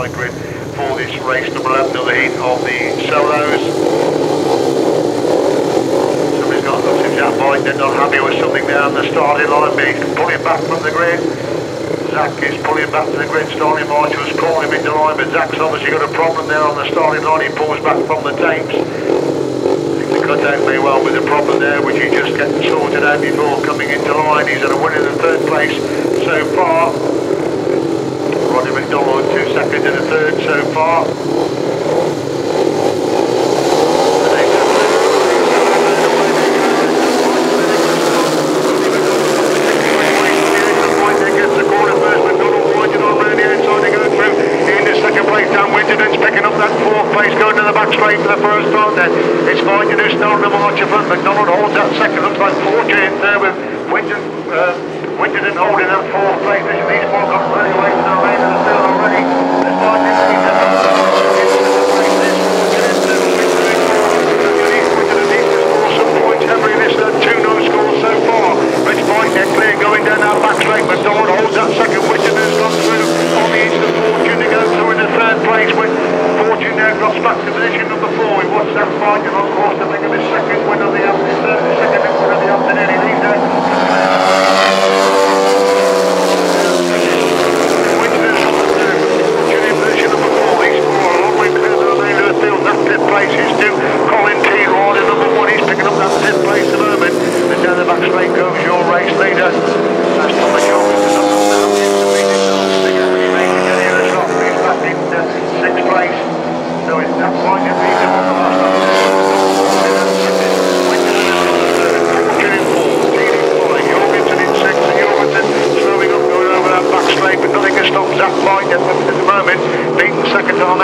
solid grid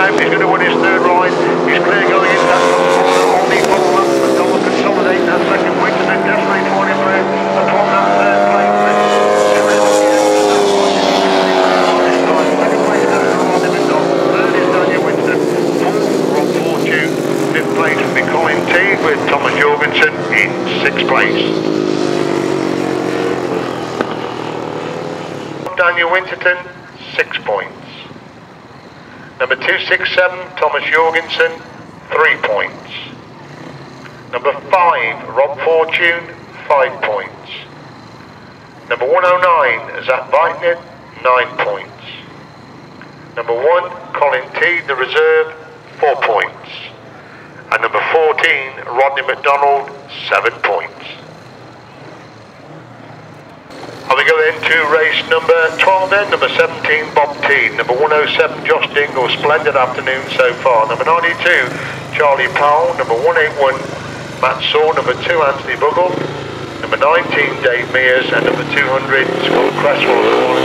time is going to win his third. 67, Thomas Jorgensen, three points. Number five, Rob Fortune, five points. Number 109, Zach Beitner, nine points. Number one, Colin T, the reserve, four points. And number 14, Rodney McDonald, seven points. Into race number 12 then, number 17 Bob Teed, number 107 Josh Dingle, splendid afternoon so far, number 92 Charlie Powell, number 181 Matt Saul, number 2 Anthony Bougourd, number 19 Dave Mears. And number 200 Scott Cresswell. All in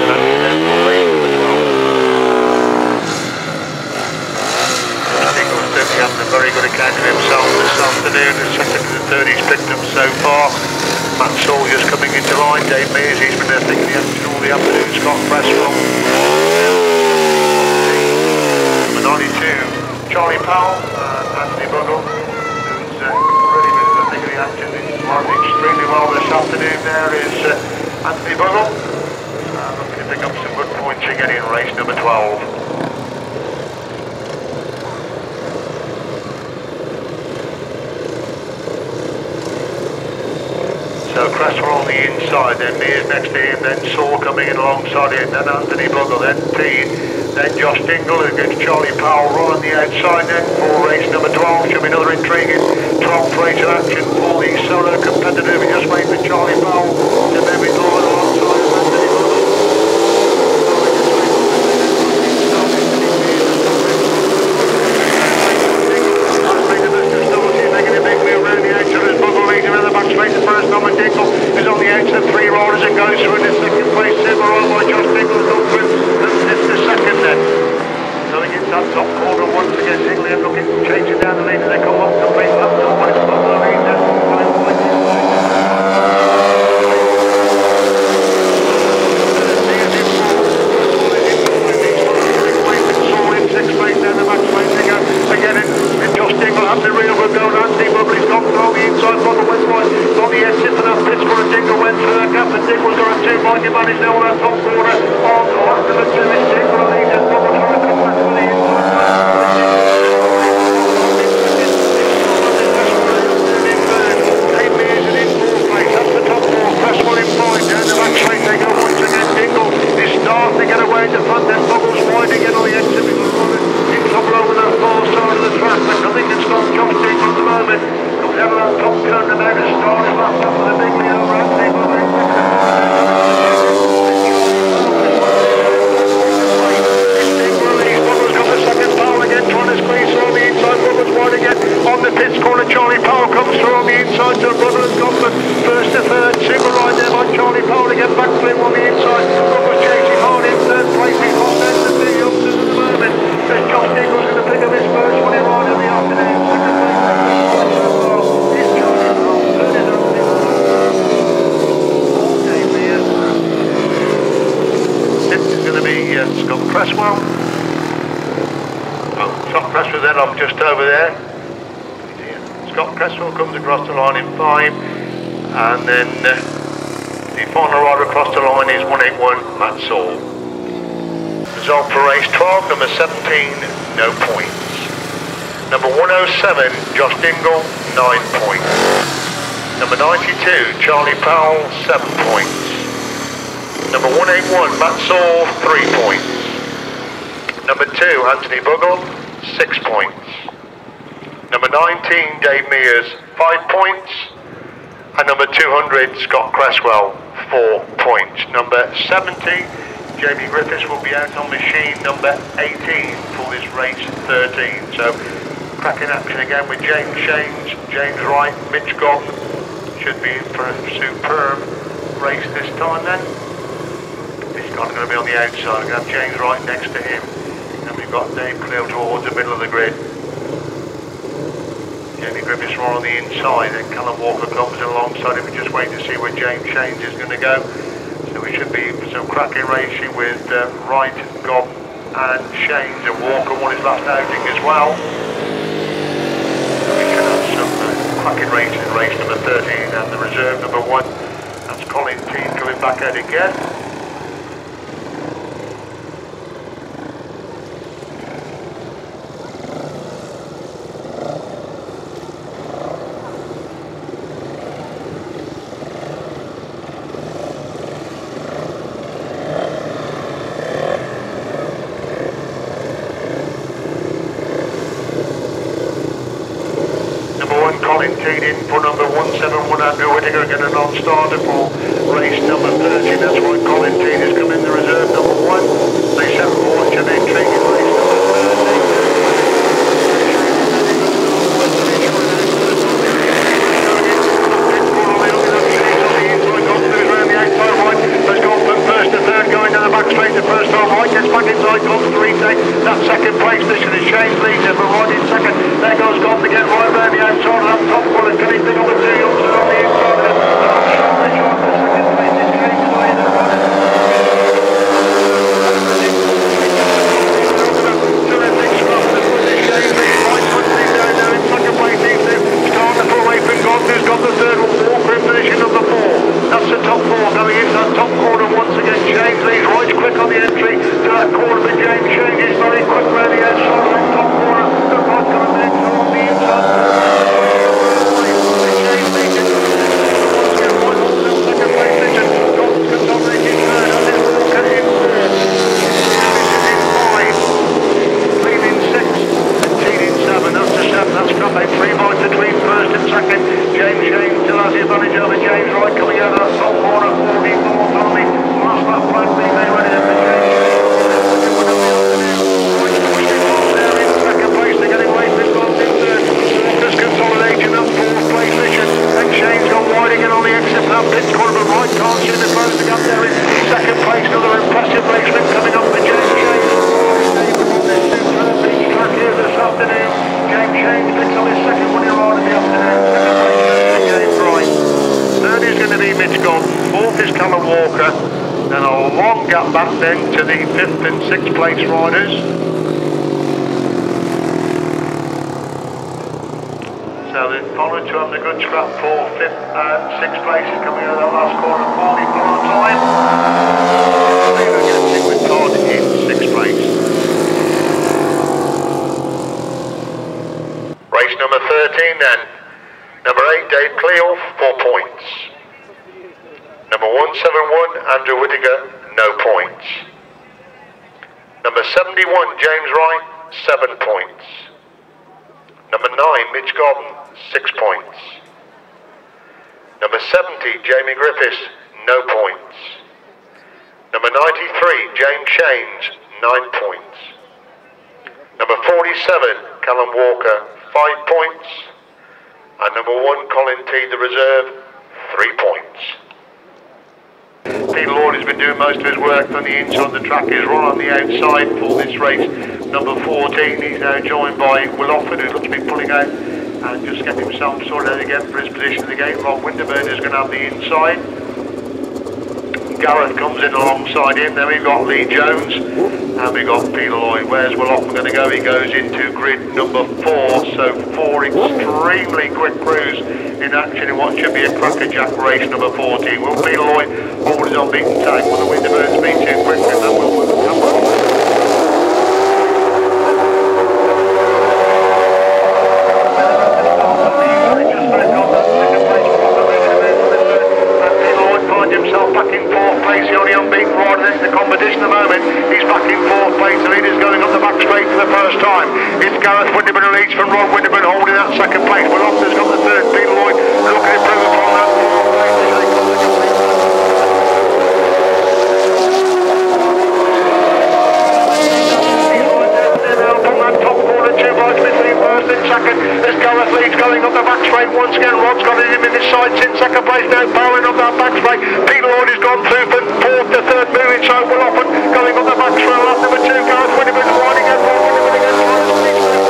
having a very good account of himself this afternoon, the second to the third he's picked up so far. Matt Soldiers coming into line, Dave Mears, he's been there taking the engine all the afternoon, Scott Cresswell. Number 92, Charlie Powell and Anthony Bougourd, who's uh, really been the thick the action, he's worked extremely well this afternoon. There is uh, Anthony Bougourd, uh, looking to pick up some good points again in race number 12. Then then is next to him, then Saul coming in alongside him, then Anthony Bougourd, then Pete, then Josh Dingle against Charlie Powell right on the outside then for race number 12, should be another intriguing twelve-race action for the solo competitive. Just made for Charlie Powell to Anthony Bougourd, 6 points. Number 19, Dave Mears, 5 points. And number 200, Scott Cresswell, 4 points. Number 70, Jamie Griffiths will be out on machine number 18 for this race 13. So cracking action again with James Shanes, James Wright, Mitch Goff. Should be in for a superb race this time then. He's got going to be on the outside. We're going to have James Wright next to him. Got Dave Cleo towards the middle of the grid. Jamie Griffiths more on the inside, then Callum Walker comes alongside him. We just wait to see where James Shanes is going to go. So we should be some cracking racing with uh, Wright, Gobb and Shanes and Walker won his last outing as well. We should have some uh, cracking racing in race number 13 and the reserve number 1. That's Colin Teed coming back out again. Number one, Colin Teed in for number 171 Andrew Whitaker, get a non-starter 71, James Wright, 7 points. Number 9, Mitch Godden, 6 points. Number 70, Jamie Griffiths, no points. Number 93, James Shanes, 9 points. Number 47, Callum Walker, 5 points. And number 1, Colin T, the reserve, 3 points. Has been doing most of his work on the inside of the track. He's run on the outside for this race. Number 14, he's now joined by Will Offen, who looks to be pulling out and just getting himself sorted out again for his position in the gate. Rob Winterburn is going to have the inside. Gareth comes in alongside him. Then we've got Lee Jones and we've got Peter Lloyd. Where's Will Offen going to go? He goes into grid number four. So four extremely quick crews in action in what should be a crackerjack race number 14. Will Peter Lloyd hold his unbeaten tag? Will the Winterburns be too quick? And then will himself back in place, the only unbeaten rider in the competition at the moment. He's back in fourth place, the leader's going up the back straight for the first time. It's Gareth who leads from Rod Winterburn holding that second place. Willoffner's got the third, Peter Lloyd looking to improve upon that fourth. Second. There's Gareth Leeds going up the back straight once again. Rod's got him in his sights in second place now, powering up that back straight. Peter Lloyd has gone through from fourth to third, moving so well often. Going up the back straight, lap number two, Gareth Winterburn riding out. Winterburn against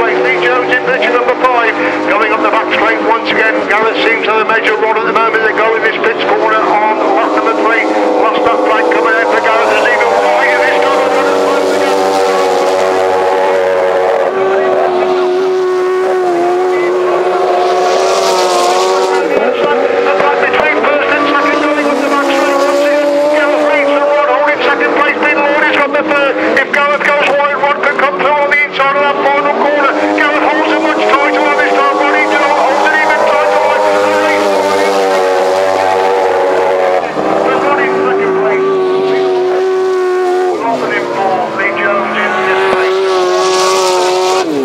place. Lee Jones in position number five. Going up the back straight once again. Gareth seems to have a major run at the moment. They go in this pits corner on lap number three. Lost that flank coming out for Gareth. There's even wider this time. Between first and second going up the back straight once again. Gareth leads the rod holding second place. Peter Lloyd has got the third. If Gareth goes wide, Rod can come through on the inside of that final corner. Gareth holds it much tighter on this time. Ronnie Dillon holds it even tighter. on the race. We're not in second place. Often in fourth. Lee Jones in fifth place.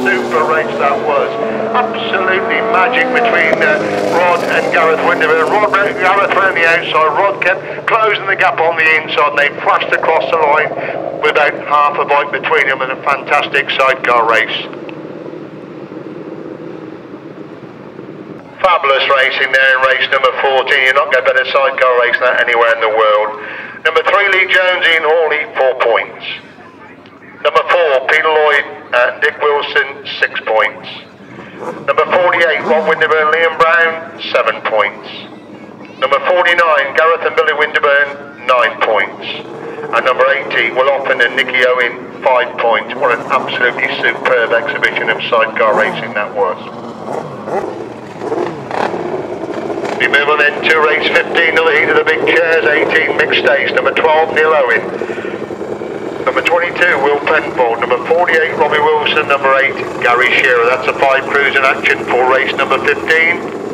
Super race that was. Absolutely magic between uh, Rod and Gareth Winterburn. Rod, Gareth around the outside. Rod kept closing the gap on the inside and they flashed across the line with about half a bike between them in a fantastic sidecar race. Fabulous racing there in race number 14. You're not going to better sidecar race than that anywhere in the world. Number three, Lee Jones in Hawley, four points. Number four, Peter Lloyd and Dick Wilson, six points. Number 48, Ron Winterburn, Liam Brown, seven points. Number 49, Gareth and Billy Winterburn, nine points. And number 80, Will Offen and Nicky Owen, five points. What an absolutely superb exhibition of sidecar racing that was. We move on then to race 15 to the heat of the big chairs, 18 mixed stakes, number 12 Neal Owen. Number 22 Will Penfold, number 48 Robbie Wilson, number 8 Gary Shearer. That's a five crews in action for race number 15.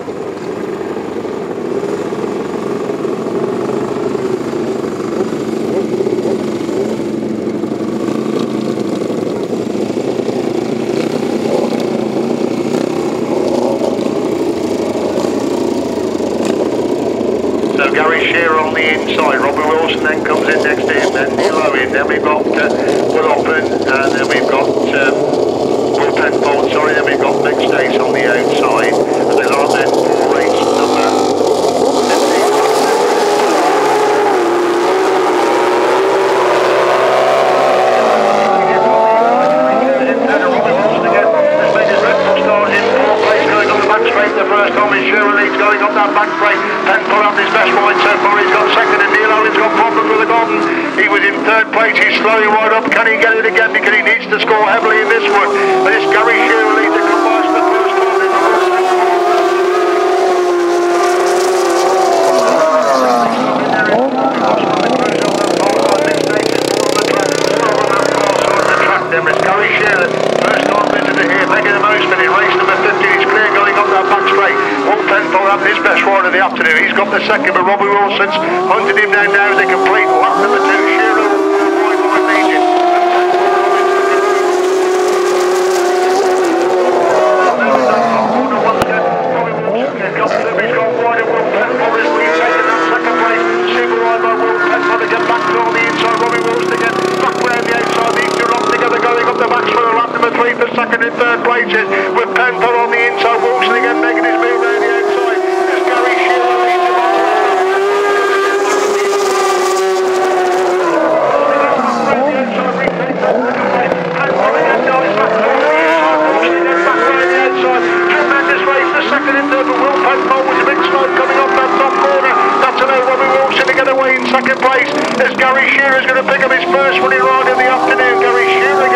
second place as Gary Shearer is going to pick up his first winning ride of the afternoon. Gary Shearer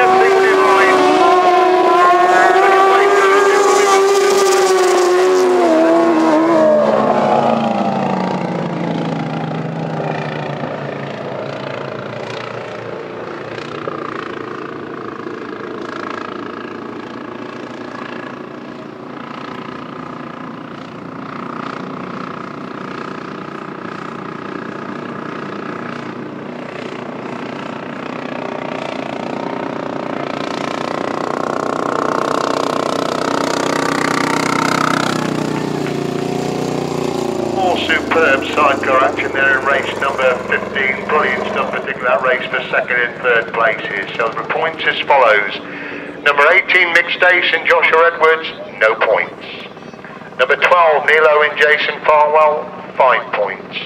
12, Jason Farwell, five points.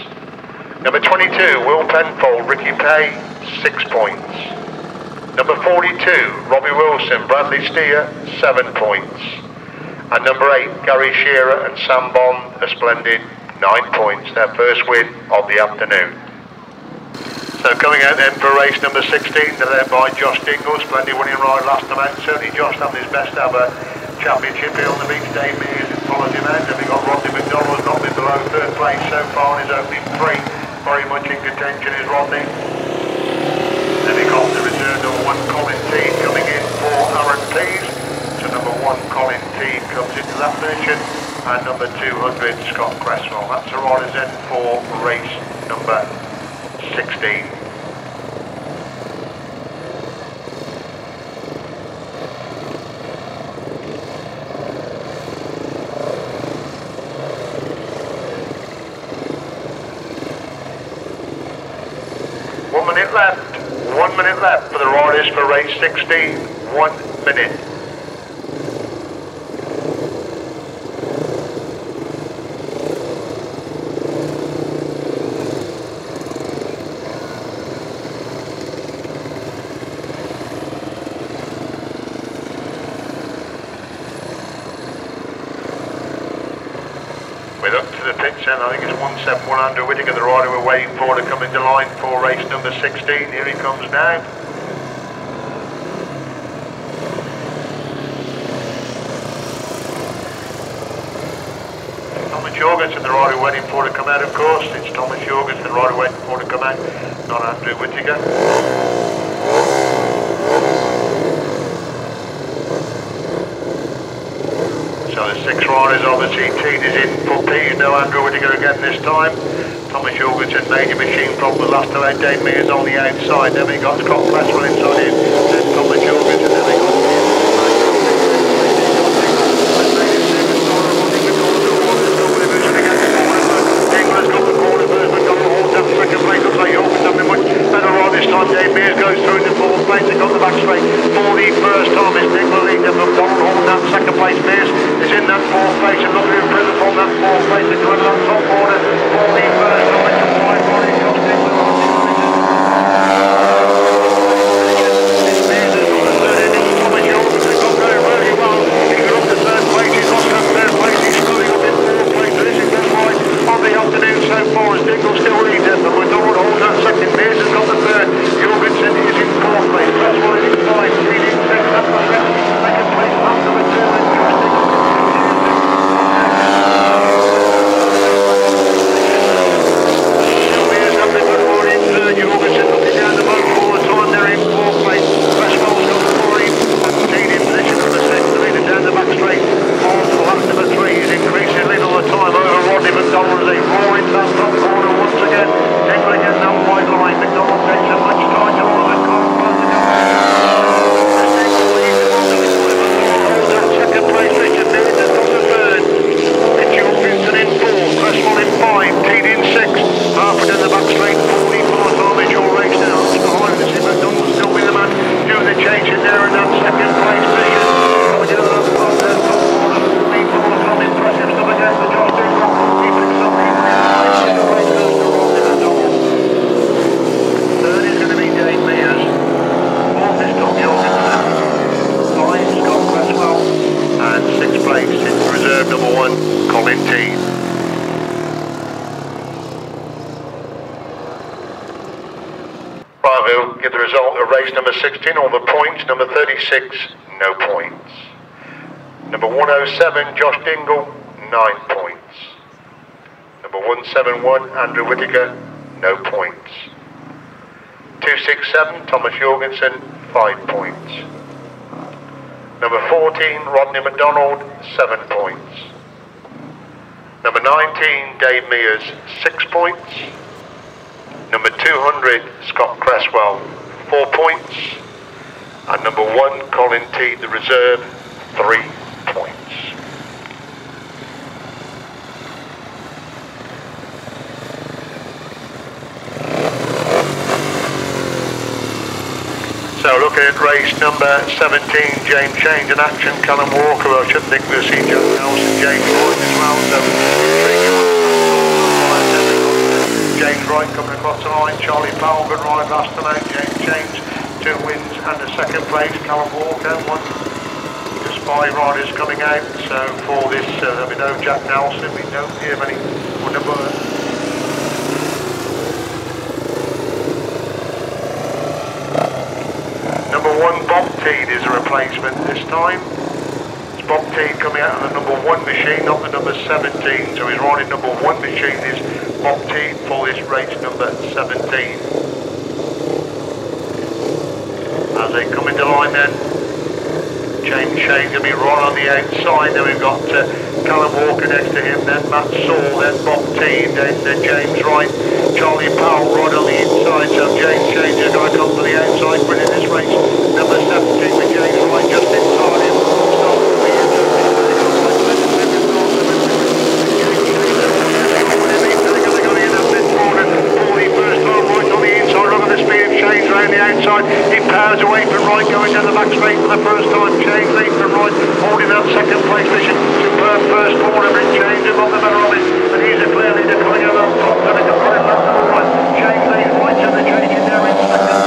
Number 22, Will Penfold, Ricky Pay, six points. Number 42, Robbie Wilson, Bradley Steer, seven points. And number eight, Gary Shearer and Sam Bond, a splendid nine points, their first win of the afternoon. So coming out then for race number 16, they're led by Josh Dingle, splendid winning ride last time out. Certainly Josh having his best ever championship here on the beach. Dave Mears followed him out. Then we got McDonald, not been below third place so far in his opening three. Very much in contention is Rodney. The return number one Colin Teed coming in for Aaron Pease. So number one Colin Teed comes into that position. And number 200 Scott Cresswell. That's riders then for race number 16. One minute left. One minute left for race 16. One minute. We're up to the pit then. I think it's 171 under Whitaker, the rider we're waiting for to come into line for race number 16. Here he comes now. Thomas Jorgensen, the rider waiting for to come out, of course. It's Thomas Jorgensen, the rider waiting for to come out, not Andrew Whitaker. So the six riders on obviously Teed is in for P, no Andrew Whitaker again this time. Thomas Jorgensen, major machine problem last time out, Dave Mears on the outside, then we got Scott Cresswell inside him, 16, all the points. Number 36, no points. Number 107, Josh Dingle, nine points. Number 171, Andrew Whitaker, no points. 267, Thomas Jorgensen, five points. Number 14, Rodney McDonald, seven points. Number 19, Dave Mears, six points. Number 200, Scott Cresswell, four points. And number one, Colin T, the reserve, three points. So looking at race number 17, James Shanes in action, Callum Walker, I should think we'll see Joe Nelson, James Wright as well, so James Wright coming across the line, Charlie Powell, good ride last tonight, James Shanes two wins and a second place, Callum Walker, one. Just five riders coming out, so for this, uh, there'll be no Jack Nelson, we don't hear any number Number one, Bob Teed is a replacement this time. It's Bob Teed coming out of the number one machine, not the number 17. So he's riding number one machine is Bob Teed for this race number 17. As they come into line then, James Shane going to be right on the outside. Then we've got uh, Callum Walker next to him, then Matt Saul, then Bob Teed, then, then James Wright, Charlie Powell right on the inside. So James Shane going to come to the outside winning this race. Number 17 with James Wright just inside him. around outside. He powers away from right, going down the back straight for the first time. Change lead from right, holding that second place position. Superb first corner, but change him on the middle of it. And he's a clear leader coming out on top. Going to put him to the right. Change lead right to the changing now in second.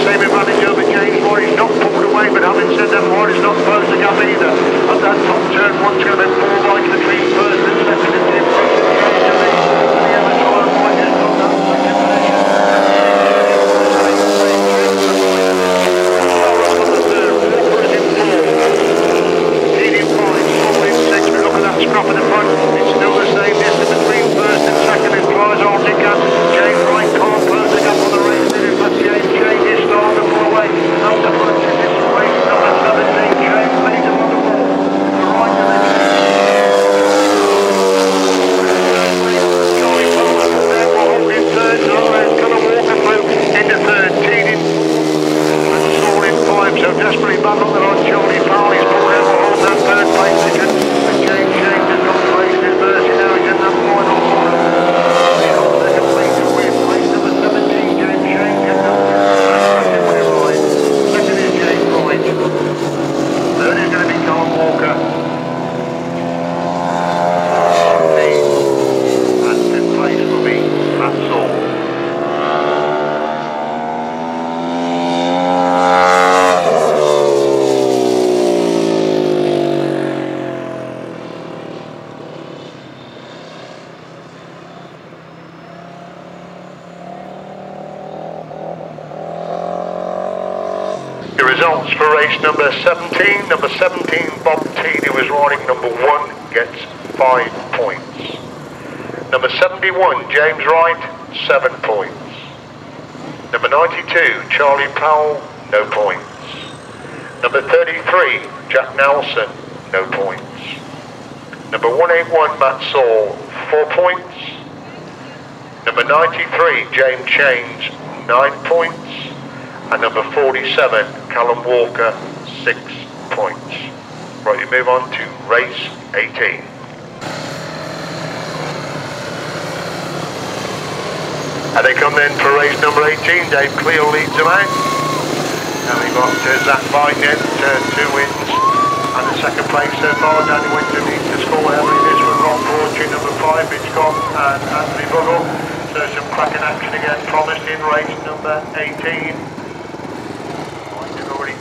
Same advantage over James Moore. He's not pulled away, but having said that, Moore is not closing up either. At that top turn, one's going to be four right between first and second and the approach of James and the, and the other try and find his got that second position. Scrap in the front, it's still the same distance between first and second and tries all he can. James Wright can't close the gap on the race leader, but James changes start to pull away. Out the front is this race number 17, James leads him on the wall. The right of the Charlie Powell there will hold in third, so there's Callum Walker through into third, Teeding and Saul in five, so desperately back on the line, Charlie Powell is pulled out, will hold that third place position, and James James has got the race in his mercy now, he's in that final corner. He's got second place to win, place number 17, James James gets up to second way right, second is James Wright, third is going to be Callum Walker. And fifth place will be Matt Saul. The results for race number 17. Number 17, Bob Teed, who was riding number one, gets five points. Number 71, James Wright, seven points. Number 92, Charlie Powell, no points. Number 33, Jack Nelson, no points. Number 181, Matt Saul, four points. Number 93, James Shanes, nine points. And number 47, Callum Walker, six points. Right, we move on to race 18. And they come in for race number 18. Dave Cleo leads them out. And we've got uh, Zach Biden, uh, two wins. And the second place so far, Danny Winter needs to score heavily. This was Ron Fortune, number five, Mitch Hitchcock, and Anthony Bougourd. So some cracking action again promised in race number 18.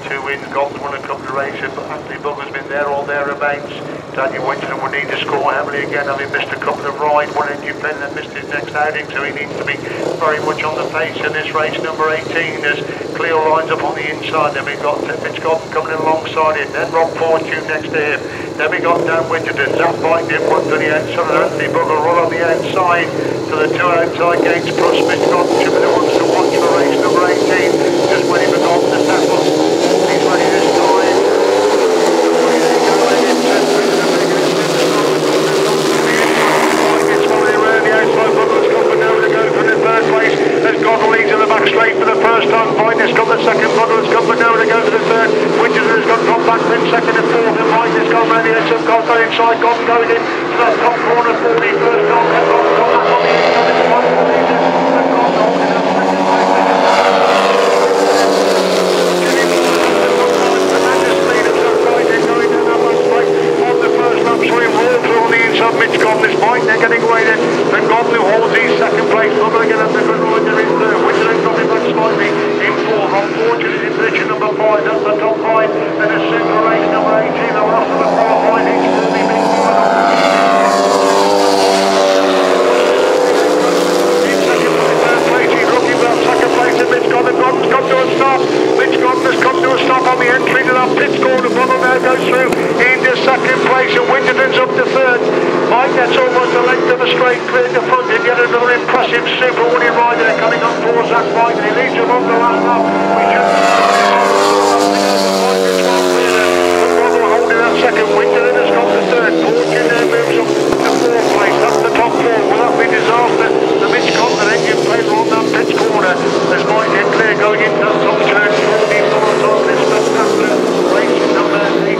Two wins, Gold's won a couple of races, but Anthony Bougourd's been there or thereabouts. Daniel Winton will need to score heavily again, having missed a couple of rides, one in Japan and missed his next outing, so he needs to be very much on the pace in this race number 18 as Cleo lines up on the inside. Then we've got Pitchcott coming alongside him, then Rob Fortune next to him. Then we got Dan Winterton, Zach Bike in one to the outside, and Anthony Bougourd run on the outside to the two outside gates, plus should be the ones to watch for race number 18, just waiting for Dalton to settle. He's ready this time. Goggle leads in the back straight for the first time. Finest got the second. Goggle has come but now to go to the third. Winchester has got dropped back then second and fourth. And Finest gone round the edge of Goggle inside. Goggle big way then. The Goblin holds his second place. Not going to get up the good ride there in third. Winter then dropping back slightly in fourth. Unfortunately, in position number five. That's the top five. Then a super race number 18. The last of the far behind. Extremely big second place and Mitch Godden. Godden's come to a stop. Mitch Godden has come to a stop on the entry to that pit corner. Bottle now goes through into second place and Winterton's up to third. Mike, that's almost a length of a straight clear to front and yet another impressive super rider coming up for Zach and he leads him on the last lap. We just to third. Moves up to fourth place. The top four. Will that be disaster? The that corner. There's Mike Clear going into that top turn. 14 miles on this spectacular race number 18.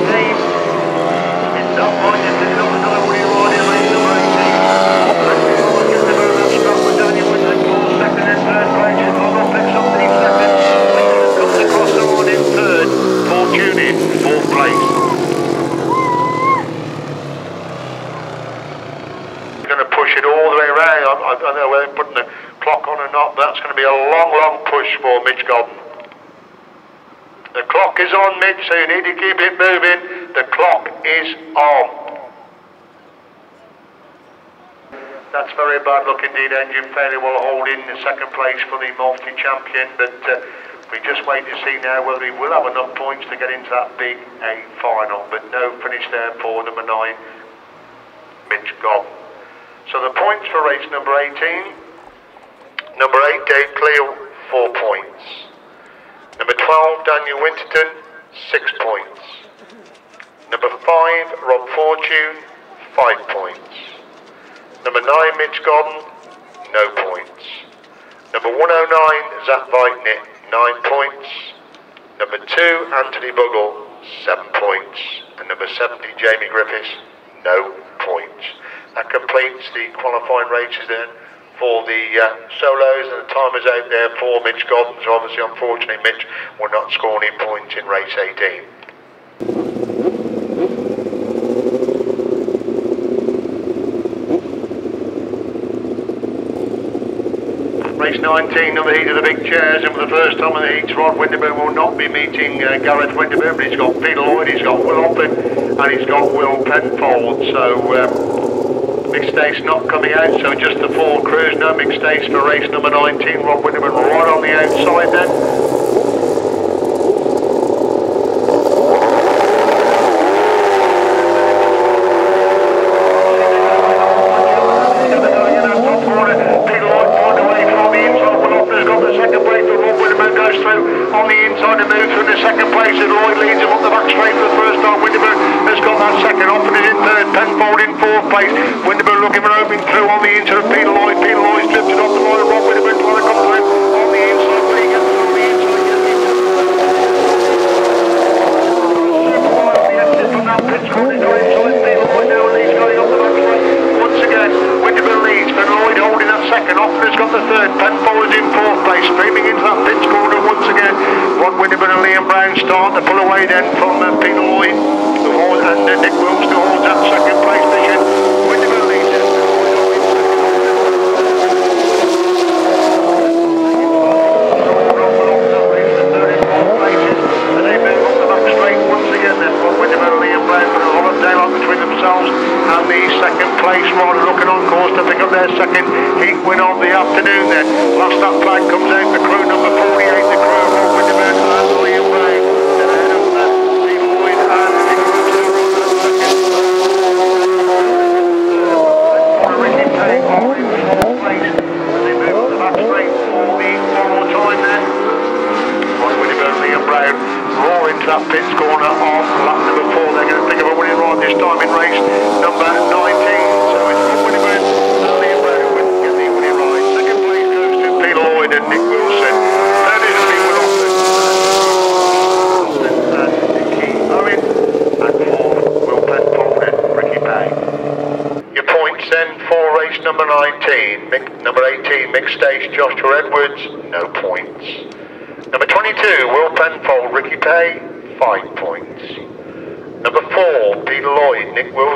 It's not Mike Clear on another winning ride in race number 18. Let's see what gets him over that strap with Daniel with that call. Second and third places. Bobo picks up the second. Winterton comes across the line in third. Fortune fourth place. going to push it all the way around. I, I don't know whether putting the clock on or not, that's going to be a long, long push for Mitch Godden. The clock is on, Mitch, so you need to keep it moving. The clock is on. That's very bad luck indeed. Engine failure will hold in the second place for the multi-champion, but uh, we just wait to see now whether he will have enough points to get into that big A final. But no finish there for number nine, Mitch Godden. So the points for race number 18. Number 8, Dave Cleo, 4 points. Number 12, Daniel Winterton, 6 points. Number 5, Rob Fortune, 5 points. Number 9, Mitch Godden, no points. Number 109, Zach Vignet, 9 points. Number 2, Anthony Bougourd, 7 points. And number 70, Jamie Griffiths, no points. That completes the qualifying races then for the uh, solos and the timers out there for Mitch Godden. So obviously, unfortunately, Mitch will not score any points in race 18. Race 19 of the heat of the big chairs, and for the first time in the heats, Rod Winterburn will not be meeting uh, Gareth Winterburn, but he's got Peter Lloyd, he's got Will Offen, and he's got Will Penfold. So. Um, Mixed Stace not coming out, so just the four crews, no mixed Stace for race number 19. Rob Winterburn right on the outside then.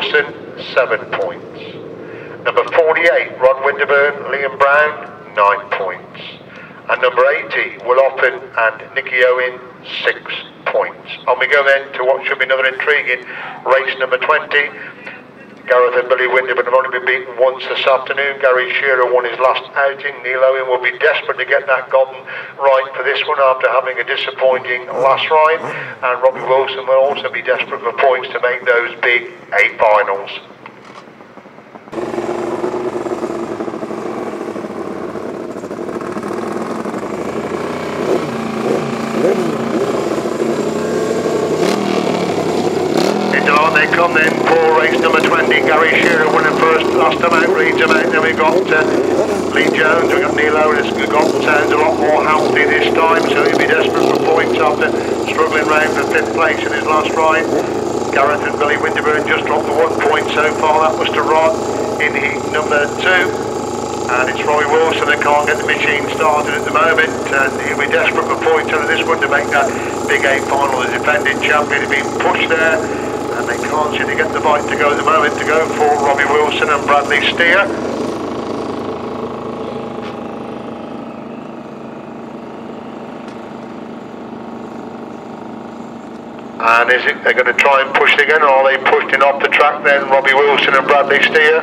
Wilson, 7 points. Number 48, Ron Winterburn, Liam Brown, 9 points. And number 80, Will Offen and Nicky Owen, 6 points. On we go then to what should be another intriguing race number 20. And Billy Winterburn have only been beaten once this afternoon. Gary Shearer won his last outing. Neal Owen will be desperate to get that Godden right for this one after having a disappointing last ride. And Robbie Wilson will also be desperate for points to make those big eight finals. come then number 20. Gary Shearer winning first, last time out, reads him out. Then we've got uh, Lee Jones, we've got Neal Otis, we've got sounds a lot more healthy this time, so he'll be desperate for points after struggling round for fifth place in his last ride. Gareth and Billy Winterburn just dropped the one point so far, that was to Rod in heat number two. And it's Roy Wilson that can't get the machine started at the moment, and he'll be desperate for points out of this one to make that Big Eight final. The defending champion has been pushed there and they can't seem to get the bike to go at the moment to go for Robbie Wilson and Bradley Steer. And is it they're going to try and push it again, or are they pushing off the track then, Robbie Wilson and Bradley Steer?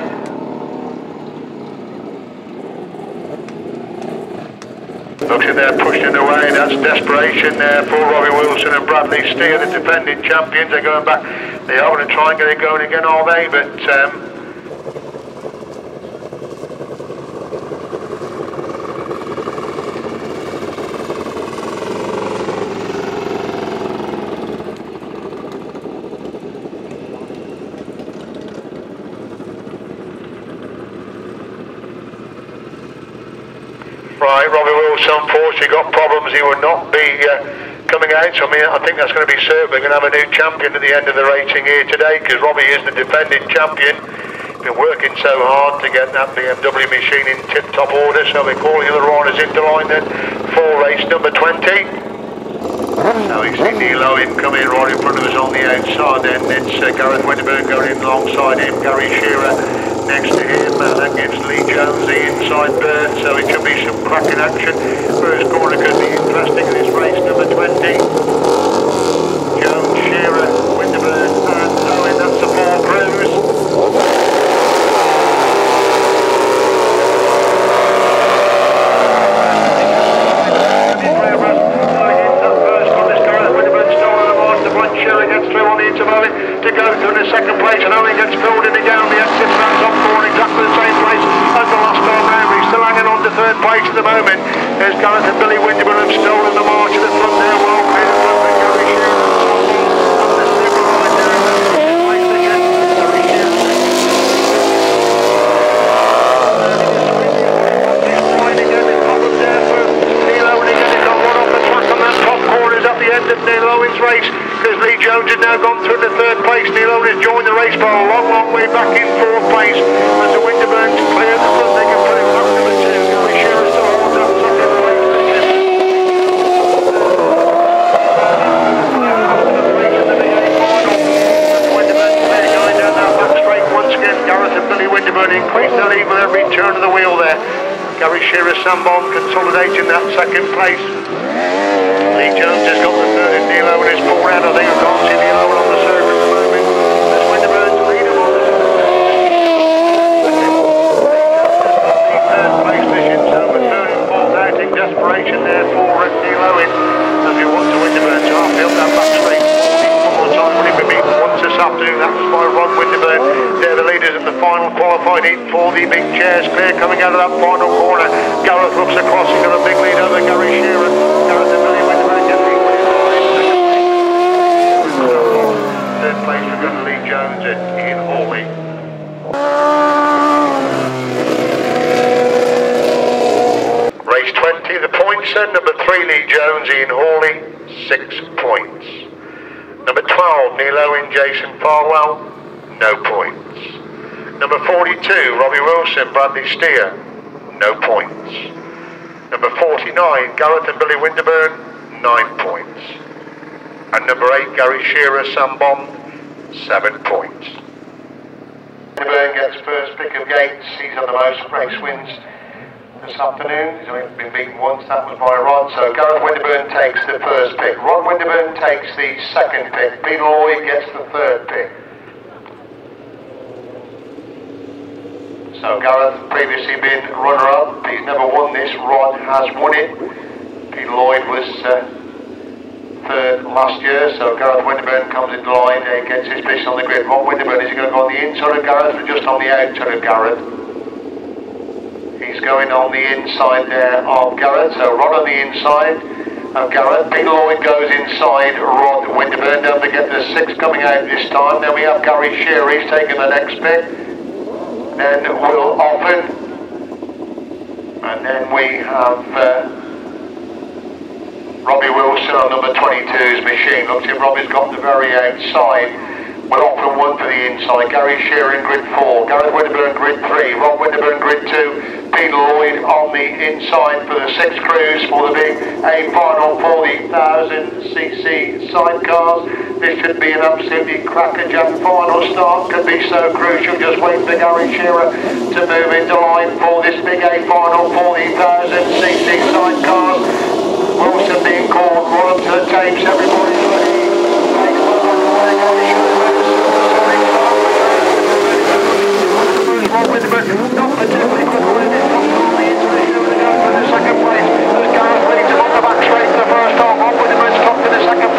Looks like they're pushing away. That's desperation there for Robbie Wilson and Bradley Steer, the defending champions. They're going back. They are going to try and get it going again, are they? But um, Right, Robbie Wilson unfortunately got problems. He will not be uh, coming out. So I mean, I think that's going to be certain. We're going to have a new champion at the end of the racing here today because Robbie is the defending champion. Been working so hard to get that BMW machine in tip-top order. So we're calling the riders into line then for race number 20. Now we see Neal Owen coming right in front of us on the outside then. It's uh, Gareth Winterburn going in alongside him. Gary Shearer next to him. That gives Lee Jones the inside berth, so it should be some cracking action. First corner could be interesting in this race, number 20. Jones, Shearer, Winterburn and Owen, that's the four crews. Shearer gets through on the interval to go through in the second place and Owen gets filled in again on the exit runs on for exactly the same place as the last time round. He's still hanging on to third place at the moment. There's Gareth and Billy Winterburn have stolen the march at the front there. Well, clear the front and Gary Shearer and the super line there in the place again. Gary Shearer. He's trying to get his problems there for Neal Owen again. He's got one off the track on that top corners at the end of Neal Owen's race because Lee Jones has now gone through the third place. Neal Owen has joined the race by a long, long way back in fourth place. As the Winterburn's clear the front, they can put it back number two. Gary Shearer still holds that second place. Once again, Gareth and Billy Winterburn increase their lead with every turn of the wheel there. Gary Shearer Sam Bond consolidating place. Lee Jones has got the third and Neal Owen is pulled out. I think I can't see Neal Owen on the circuit at the moment. There's Winterburn's lead him on the third place mission, so we're third and fourth outing. Desperation there for Neal Owen as he wants to Winterburn to half up that back straight. One more time, will he be beaten once this afternoon? That was by Ron Winterburn. They're the leaders of the final qualified heat for the big chairs. Clear coming out of that final corner. Gareth looks across, he's got a big lead over Gary Shearer. Gareth and Billy Winterburn get the Third place for Gunnar Lee Jones and Ian Hawley. Race 20, the points then. Number 3, Lee Jones, Ian Hawley, 6 points. Number 12, Neal Owen, Jason Farwell, no points. Number 42, Robbie Wilson, Bradley Steer, no points. Number 49, Gareth and Billy Winterburn, 9 points. And number 8, Gary Shearer, Sam Bond, 7 points. Winterburn gets first pick of gates. He's had the most race wins this afternoon. He's only been beaten once, that was by Rod. So Gareth Winterburn takes the first pick. Rod Winterburn takes the second pick. Peter Lloyd gets the third pick. So Gareth previously been runner-up. He's never won this. Rod has won it. Peter Lloyd was uh, third last year, so Gareth Winterburn comes into line and gets his position on the grid. Rod Winterburn, is he going to go on the inside of Gareth or just on the outside of Gareth? He's going on the inside there of Gareth. So Rod on the inside of Gareth. Big Lloyd goes inside Rod Winterburn. Don't forget there's six coming out this time. Then we have Gary. He's taking the next pick. Then Will Offen. And then we have uh, Robbie Wilson on number 22's machine. Looks like Robbie's got the very outside. Will Offen one for the inside. Gary Shearer in grid four. Gareth Winterburn grid three. Rob Winterburn grid two. Peter Lloyd on the inside for the six crews for the big A final for the 1000cc sidecars. This should be an absolutely crackerjack final start. Could be so crucial. Just wait for Gary Shearer to move into line for this big A final for the 1000cc sidecars. Wilson being called. Up to the tapes. Everybody's ready. Not particularly quick second place. There's Gareth leads on the back straight the first half. On with him and stopped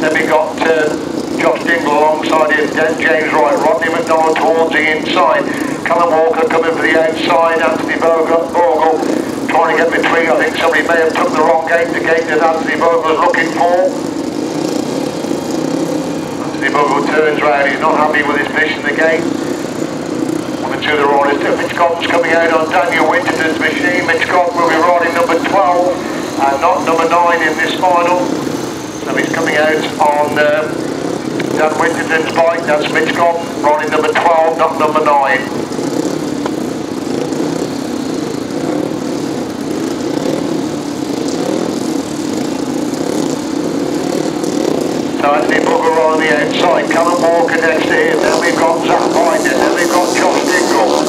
Then we got uh, Josh Dingle alongside him. Then James Wright, Rodney McDonald towards the inside. Callum Walker coming for the outside. Anthony Bougourd, Bougourd trying to get between. I think somebody may have took the wrong gate, the gate that Anthony Bougourd was looking for. Anthony Bougourd turns round, he's not happy with his position in the gate. Coming to the right is Mitch Godden's coming out on Daniel Winterton's machine. Mitch Godden will be riding number 12 and not number 9 in this final. So he's coming out on uh, Dan Winterton's bike. That's Mitch Godden riding number 12, not number 9. So Anthony Bougourd on the outside, Callum Walker next to him, then we've got Zach Binder, then we've got Josh Dingle,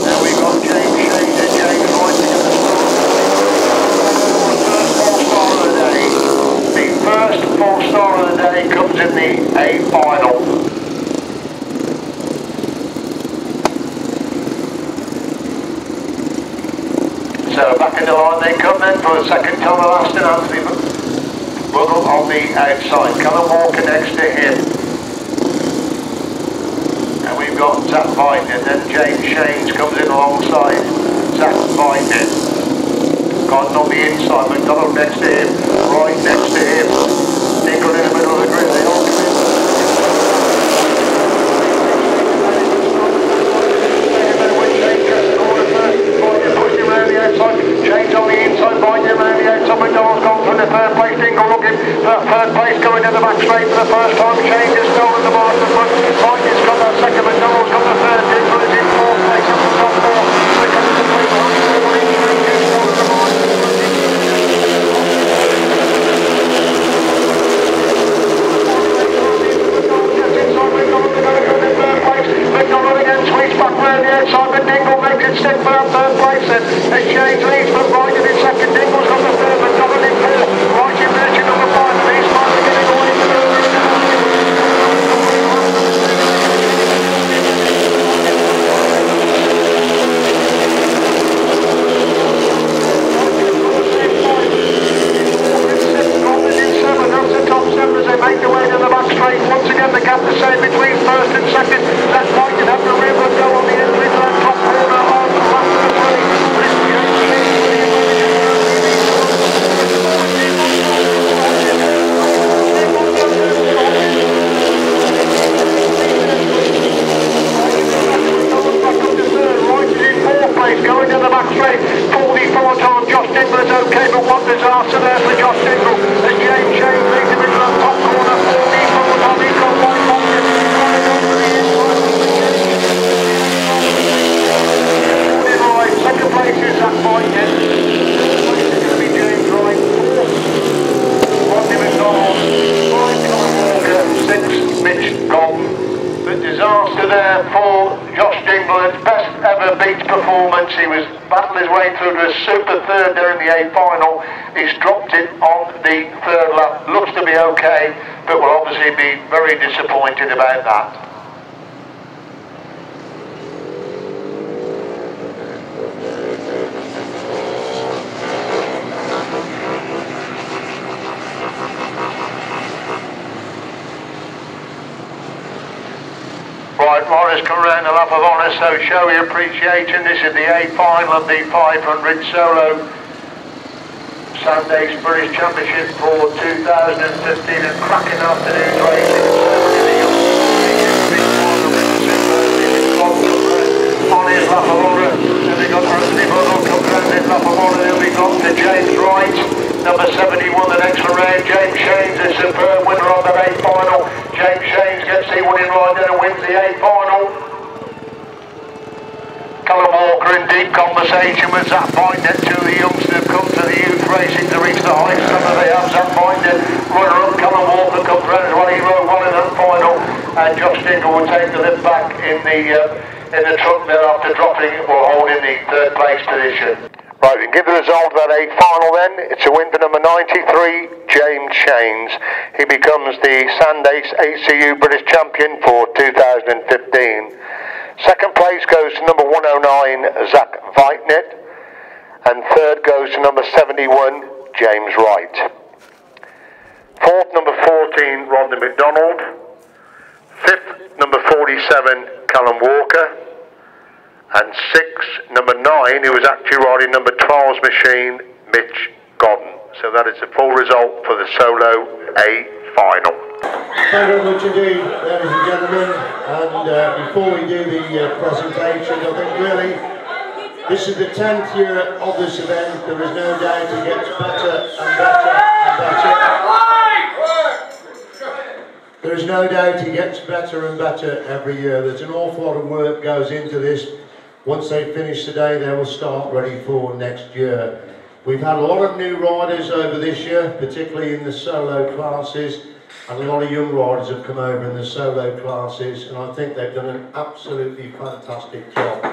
then we've got James Shane and James Whiting at the start. The first four star of the day, the first four star of the day comes in the A final. So back in the line they come then for the second time of Aston Anthony Bougourd on the outside. Callum Walker next to him. And we've got Zach Biden, then James Shanes comes in alongside Zach Biden. Gordon on the inside, McDonald next to him, right next to him. Nickel of honour, so show your appreciation. This is the A final of the 500 solo Sundays British Championship for 2015 and cracking afternoon racing. On his lap of honour, we got honour, then we got to James Wright, number 71 the next one round, James Shanes, a superb winner on that A final. James Shanes gets the winning ride and wins the A final. Walker in deep conversation with Zach Binder, two of the youngsters have come to the youth racing to reach the heights. Some of they have Zach Binder, runner up, Callum Walker comes round as well, he rode one in that final, and Josh Dingle will take the lift back in the uh, in the truck there after dropping or holding the third place position. Right, we give the result of that A final then. It's a win for number 93, James Shanes. He becomes the Sandace ACU British Champion for 2015. Second place goes to number 109, Zach Wajtknecht. And third goes to number 71, James Wright. Fourth, number 14, Rodney McDonald. Fifth, number 47, Callum Walker. And six, number nine, who was actually riding number 12's machine, Mitch Godden. So that is the full result for the solo A final. Thank you very much indeed, ladies and gentlemen. And uh, before we do the uh, presentation, I think really this is the 10th year of this event. There is no doubt it gets better and better and better. There is no doubt it gets better and better every year. There's an awful lot of work goes into this. Once they finish today, they will start ready for next year. We've had a lot of new riders over this year, particularly in the solo classes, and a lot of young riders have come over in the solo classes, and I think they've done an absolutely fantastic job.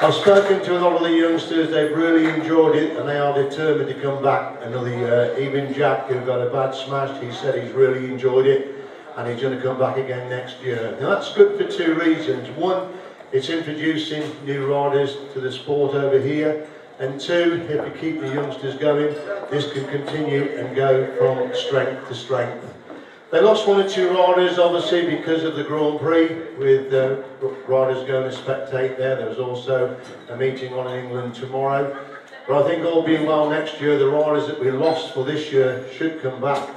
I've spoken to a lot of the youngsters, they've really enjoyed it and they are determined to come back another year. Even Jack, who got a bad smash, he said he's really enjoyed it and he's going to come back again next year. Now that's good for two reasons. One, it's introducing new riders to the sport over here. And two, if we keep the youngsters going, this can continue and go from strength to strength. They lost one or two riders, obviously, because of the Grand Prix, with uh, riders going to spectate there. There was also a meeting on in England tomorrow. But I think all being well next year, the riders that we lost for this year should come back.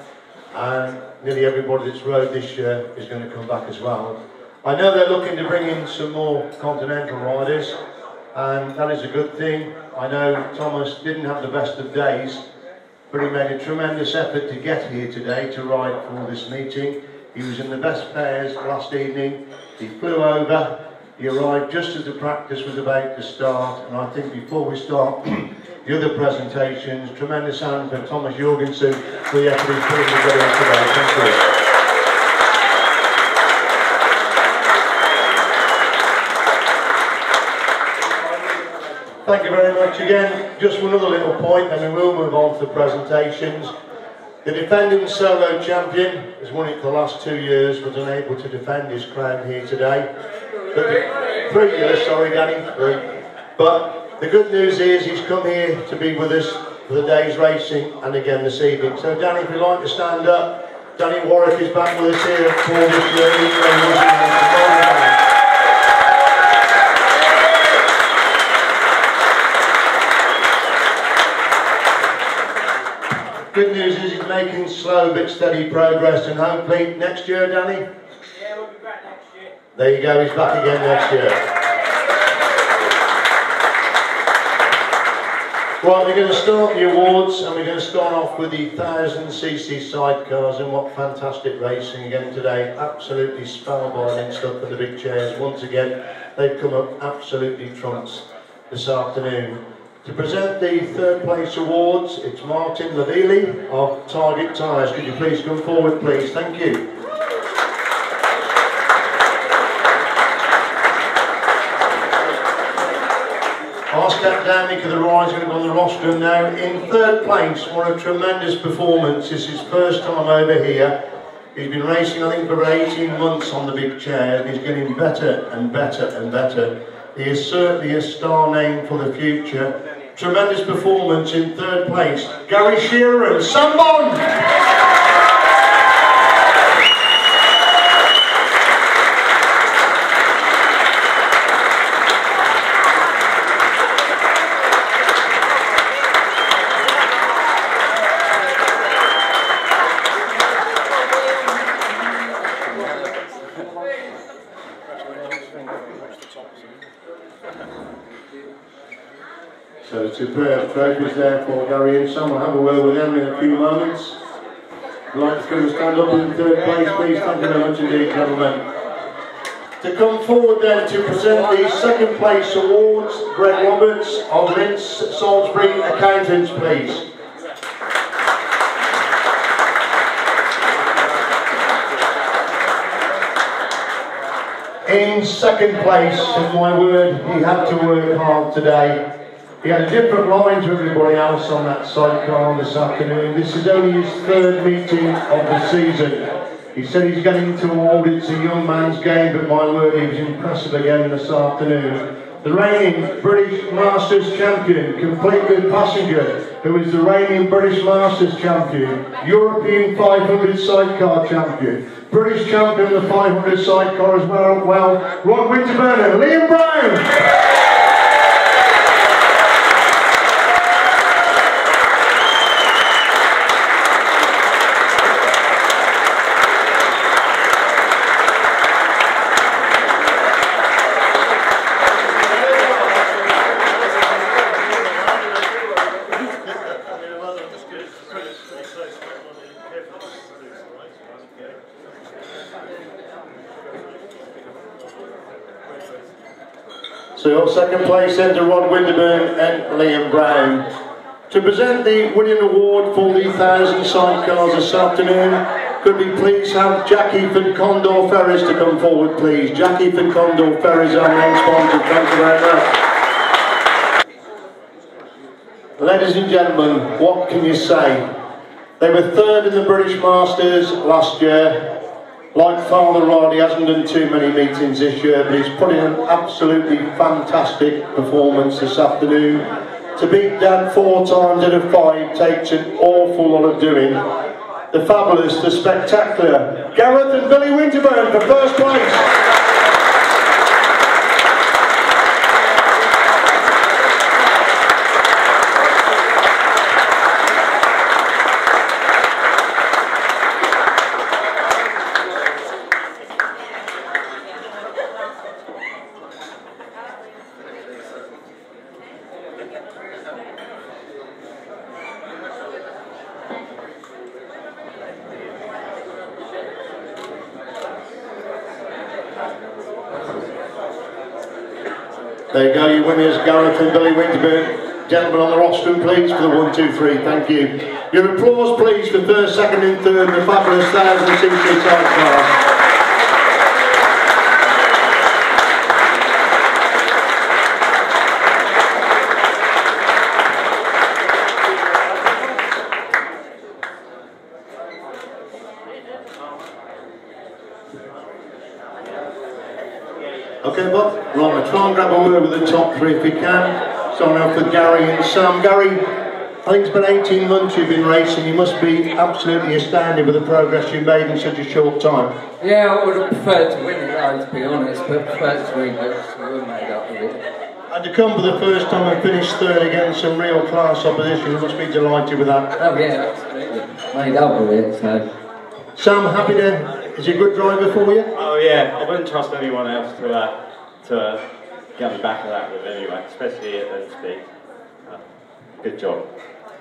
And nearly everybody that's rode this year is going to come back as well. I know they're looking to bring in some more continental riders, and that is a good thing. I know Thomas didn't have the best of days, but he made a tremendous effort to get here today to ride for this meeting. He was in the best pairs last evening. He flew over. He arrived just as the practice was about to start. And I think before we start the other presentations, tremendous hand for Thomas Jorgensen for the effort he's together today. Thank you. Thank you very much again. Just one other little point, and we will move on to the presentations. The defending solo champion has won it for the last two years, was unable to defend his crown here today. But three years, sorry Danny, three. But the good news is he's come here to be with us for the day's racing and again this evening. So Danny, if you'd like to stand up, Danny Warwick is back with us here for this year. Good news is he's making slow but steady progress and hopefully next year, Danny? Yeah, we'll be back next year. There you go, he's back again next year. Right, we're going to start the awards and we're going to start off with the 1000cc sidecars and what fantastic racing again today. Absolutely spellbinding stuff for the big chairs. Once again, they've come up absolutely trumps this afternoon. To present the third place awards, it's Martin Lavili of Target Tyres. Could you please come forward, please? Thank you. Arskat Downick of the Rise going to go on the rostrum now. In third place, what a tremendous performance. This is his first time over here. He's been racing, I think, for 18 months on the big chair, and he's getting better and better and better. He is certainly a star name for the future. Tremendous performance in third place. Gary Shearer and Sam Bond! Trophies there for Gary and Sam. We'll have a word with them in a few moments. I'd like to come and stand up in third place, please. Thank you very much indeed, gentlemen. To come forward then to present the second place awards, Greg Roberts of Linz Salisbury Accountants, please. In second place, in my word, he had to work hard today. He had a different line to everybody else on that sidecar this afternoon. This is only his third meeting of the season. He said he's getting to award it's a young man's game, but my word, he was impressive again this afternoon. The reigning British Masters champion, complete with passenger, who is the reigning British Masters champion, European 500 sidecar champion, British champion of the 500 sidecar as well, well Ron Winterburn Liam Brown. So your second place then Rod Winterburn and Liam Brown. To present the winning award for the thousand sidecars this afternoon, could we please have Jackie from Condor Ferries to come forward, please? Jackie from Condor Ferries, our main sponsor. Thank you very much. Ladies and gentlemen, what can you say? They were third in the British Masters last year. Like Father Rod, he hasn't done too many meetings this year, but he's put in an absolutely fantastic performance this afternoon. To beat Dad four times out of five takes an awful lot of doing. The fabulous, the spectacular, Gareth and Billy Winterburn for first place. There you go, your winners, Gareth and Billy Winterburn. Gentlemen on the rostrum, please, for the one, two, three. Thank you. Your applause, please, for first, second, and third the fabulous 1000 cc class. Okay, Bob? Right, we'll try and grab a word with the top three if we can. Starting off with Gary and Sam. Gary, I think it's been 18 months you've been racing. You must be absolutely astounded with the progress you've made in such a short time. Yeah, I would have preferred to win it though, to be honest, but preferred to win it, so we made up with it. And to come for the first time and finish third against some real class opposition, you must be delighted with that. Oh yeah, absolutely. Made up with it, so. Sam, happy to... Is he a good driver for you? Oh yeah, I wouldn't trust anyone else to uh, to uh, get me back of that with anyway, especially at that speed. Uh, good job.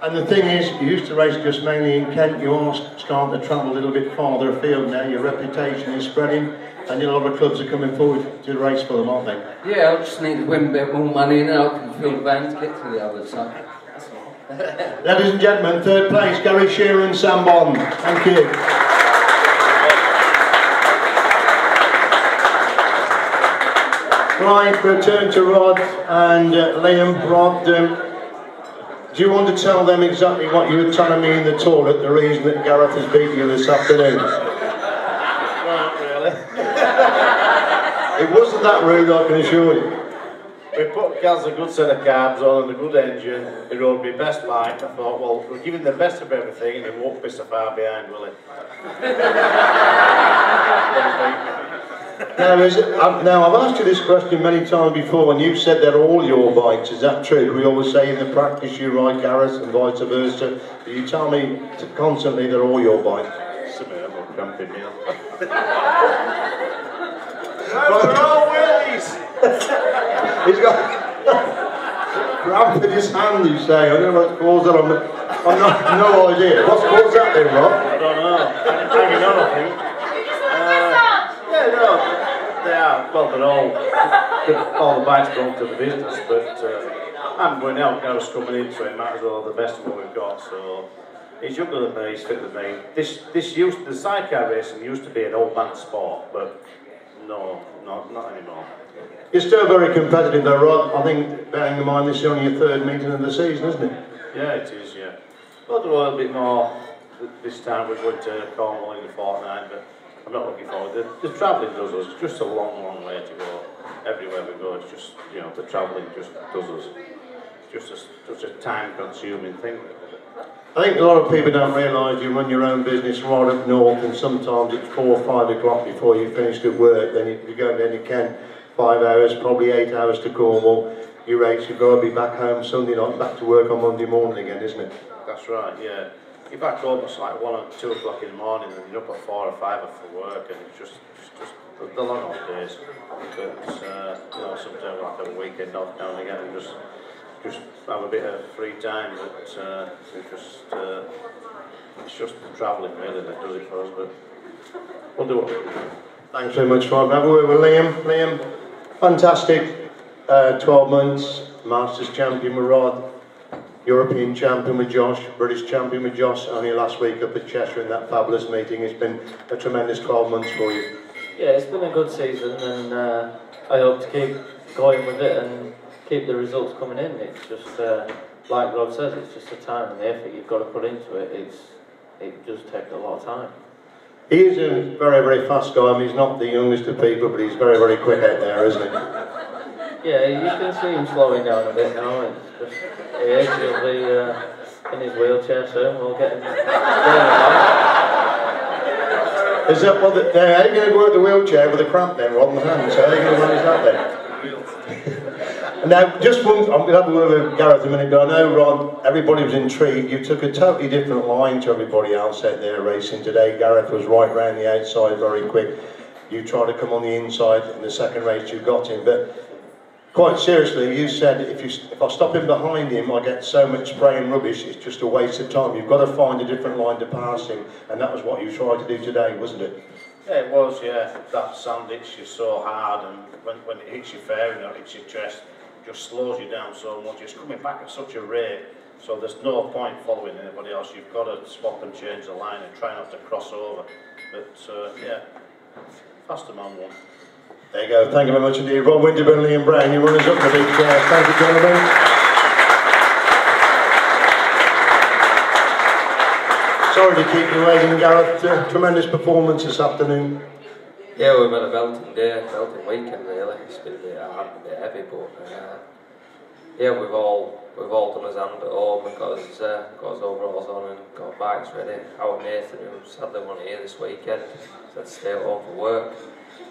And the thing is, you used to race just mainly in Kent, you are almost starting to travel a little bit farther afield now, your reputation is spreading, and a lot of clubs are coming forward to race for them, aren't they? Yeah, I just need to win a bit more money and then I can fill the van to get to the other side. That's all. Ladies and gentlemen, third place, Gary Shearer and Sam Bond. Thank you. Right, return to Rod and uh, Liam. Rod, um, do you want to tell them exactly what you were telling me in the toilet, the reason that Gareth has beaten you this afternoon? Not really. It wasn't that rude, I can assure you. We put Gaz a good set of carbs on and a good engine. He rode my best bike. I thought, well, we're giving the best of everything and he won't be so far behind, will he? Now, is it, um, now, I've asked you this question many times before, and you've said they're all your bikes. Is that true? We always say in the practice you ride Gareth and vice versa. But you tell me to constantly they're all your bikes. Something I'm not cramping me on. They're all Willie's! He's got cramp in his hand, you say. I don't know what's caused that. I'm, I've not, no idea. What's caused that then, Rob? I don't know. Hanging on, I think. Uh, yeah, no, they are. Well, they're all, all the bikes belong to the business, but uh, I'm going out, Gareth's coming in, so it might as well have the best of what we've got. So he's younger than me, he's fitter than me. This, this used, the sidecar racing used to be an old man sport, but no, not, not anymore. You're still very competitive though, Rod. I think, bearing in mind this is only your third meeting of the season, isn't it? Yeah, it is, yeah. We'll do a little bit more this time. We're going to Cornwall in the fortnight, but I'm not looking forward. The, the travelling does us. It's just a long, long way to go. Everywhere we go, it's just, you know, the travelling just does us. It's just a, just a time-consuming thing. I think a lot of people don't realise you run your own business right up north and sometimes it's four or five o'clock before you finish at work. Then you, you go down to Kent, five hours, probably eight hours to Cornwall. You race, you've got to be back home Sunday night, back to work on Monday morning again, isn't it? That's right, yeah. You're back almost like one or two o'clock in the morning and you're up at four or five for work and it's just, just, just the, long old days. But, uh, you know, sometimes like a weekend off now and again and just, just have a bit of free time. But uh, it's just, uh, it's just the travelling really that does it for us. But we'll do it. Thanks very much, Rod. Have a word with Liam. Liam, fantastic. uh, 12 months, Masters champion with Rod, European champion with Josh, British champion with Josh, only last week up at Cheshire in that fabulous meeting. It's been a tremendous 12 months for you. Yeah, it's been a good season, and uh, I hope to keep going with it and keep the results coming in. It's just uh, like Rob says, it's just the time and the effort you've got to put into it. It's it does take a lot of time. He is a very, very fast guy. I mean, he's not the youngest of people, but he's very, very quick out there, isn't he? Yeah, you can see him slowing down a bit now. It's just, he'll be uh, in his wheelchair soon. We'll get him. Is that what? The, now, how are you going to work the wheelchair with a cramp then, in the hands? How are you going to manage that then? now, just one, I'm going to have a word with Gareth in a minute, but I know, Ron, everybody was intrigued. You took a totally different line to everybody else out there racing today. Gareth was right round the outside, very quick. You tried to come on the inside in the second race, you got him. But quite seriously, you said if you if I stop him behind him, I get so much spray and rubbish. It's just a waste of time. You've got to find a different line to pass him, and that was what you tried to do today, wasn't it? Yeah, it was, yeah. That sand hits you so hard, and when, when it hits your fairing or hits your chest, it just slows you down so much. It's coming back at such a rate, so there's no point following anybody else. You've got to swap and change the line and try not to cross over. But, uh, yeah, faster man won. There you go. Thank you very much indeed. Rob Winterburn, Liam Brown, you runners up in the big chair. Thank you, gentlemen. Sorry to keep you waiting, Gareth. Uh, tremendous performance this afternoon. Yeah, we've had a belting day, belting weekend really. It's been a bit hard, a bit heavy, but uh, yeah, we've all we've all done us hand at home and got us uh, got us overalls on and got bikes ready. Our Nathan, who sadly wasn't here this weekend, to stay at home for work.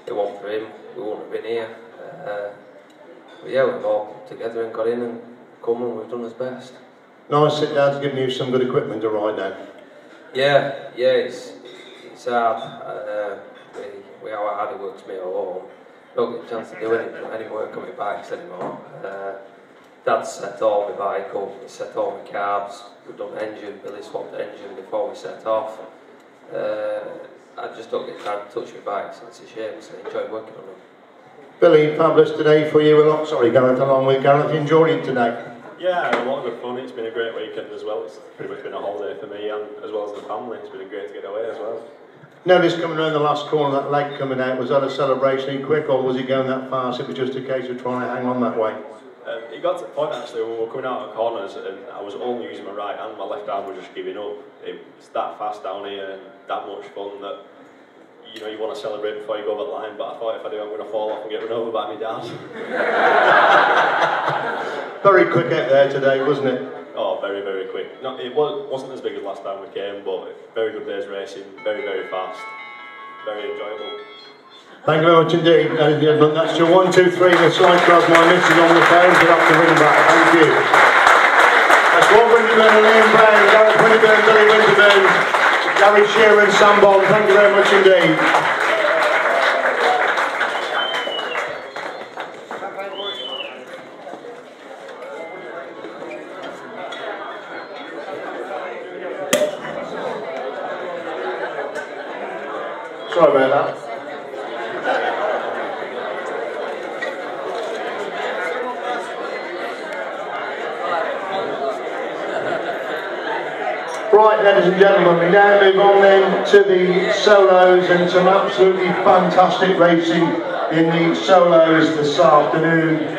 It wasn't for him, we wouldn't have been here. Uh, but yeah, we've all together and got in and come and we've done our best. Nice sit down to giving you some good equipment to ride now. Yeah, yeah, it's it's hard. Uh, we we how hard it works me at home. Don't get a chance to do any, any work on my bikes anymore. Uh, Dad set all my bike up, he set all my carbs, we've done engine, Billy swapped the engine before we set off. Uh, I just don't get time to touch my bikes, and it's a shame, so I enjoy working on them. Billy, fabulous today for you. A lot, sorry, Gareth, along with Gareth. You enjoyed it today. Yeah, a lot of fun. It's been a great weekend as well. It's pretty much been a holiday for me and as well as the family. It's been great to get away as well. Notice coming around the last corner, that leg coming out, was that a celebration quick or was he going that fast? It was just a case of trying to hang on that way. Um, it got to the point actually when we were coming out of corners and I was only using my right hand, my left arm was just giving up. It's that fast down here and that much fun that you know you want to celebrate before you go over the line. But I thought if I do, I'm going to fall off and get run over by my dad. Very quick out there today, wasn't it? oh, very very quick. No, it was, wasn't as big as last time we came, but very good day's racing. Very very fast. Very enjoyable. Thank you very much indeed, ladies and gentlemen. That's your one, two, three, the slide cross. My missus on the phone, so have to ring back. Thank you. That's Rod Winterburn Liam Brown, Gareth Winterburn, Billy Winterburn, Gary Shearer and Sam Bond. Thank you very much indeed. Sorry about that. Right, ladies and gentlemen, we now move on then to the solos and some absolutely fantastic racing in the solos this afternoon.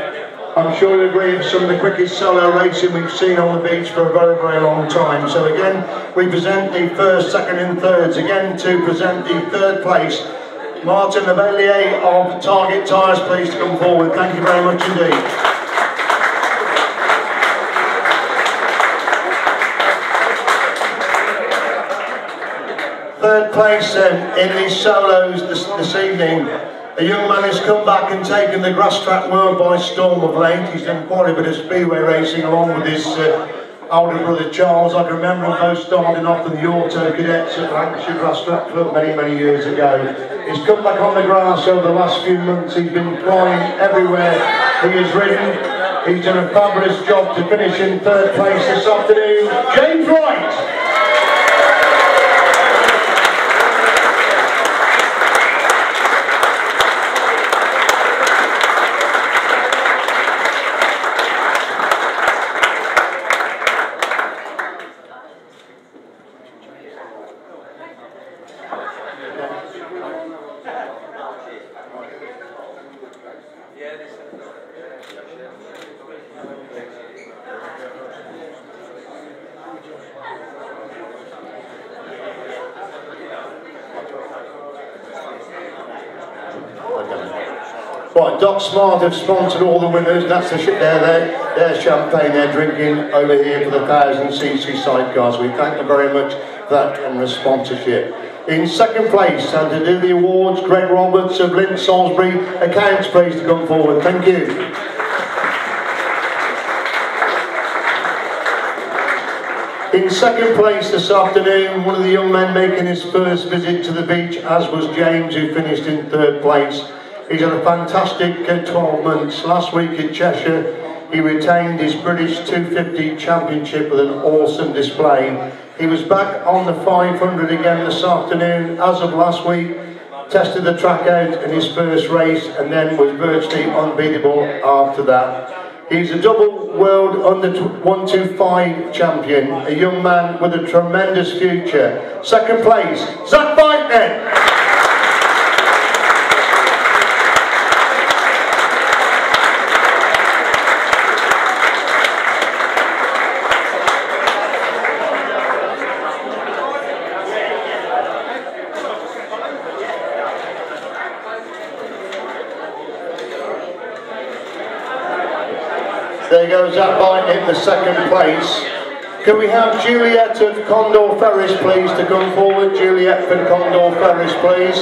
I'm sure you agree it's some of the quickest solo racing we've seen on the beach for a very, very long time. So again, we present the first, second and thirds. Again, to present the third place, Martin Levelier of Target Tyres, please to come forward. Thank you very much indeed. Place then in the solos this, this evening. A young man has come back and taken the grass track world by storm of late. He's done quite a bit of speedway racing along with his uh, older brother Charles. I can remember them both starting off in the Auto Cadets at Lancashire Grass Track Club many, many years ago. He's come back on the grass over the last few months. He's been flying everywhere he has ridden. He's done a fabulous job to finish in third place this afternoon. James Wright. Right, Doc Smart have sponsored all the winners. That's the shit there, their, their champagne they're drinking over here for the 1000cc sidecars. We thank them very much for that the sponsorship. In second place, and to do the awards, Greg Roberts of Lint Salisbury Accounts, please to come forward. Thank you. In second place this afternoon, one of the young men making his first visit to the beach, as was James, who finished in third place. He's had a fantastic uh, 12 months. Last week in Cheshire, he retained his British 250 Championship with an awesome display. He was back on the 500 again this afternoon, as of last week. Tested the track out in his first race and then was virtually unbeatable after that. He's a double world under 125 champion, a young man with a tremendous future. Second place, Zach Biden. There goes that bike in the second place. Can we have Juliet of Condor Ferries, please, to come forward? Juliet from Condor Ferries, please.